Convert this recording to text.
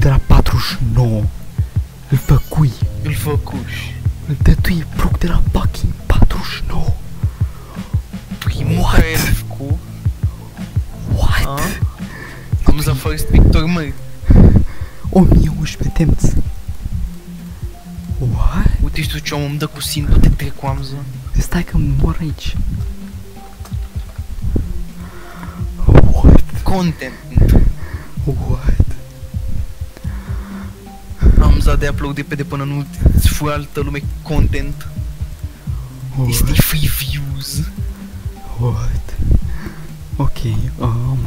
de la 49. Îl făcui. Îl făcuș. Îl dătui proc de la fucking 49. Primul What? cu... What? A? Am the first victor, mă. 1011 attempts. What? Uite și tu ce om îmi dă cu sin, du-te trec cu Amza. Stai că mor aici. What? Content. What? Amza de upload repede până nu îți fură altă lume content. Este What? free views. What? Ok, um...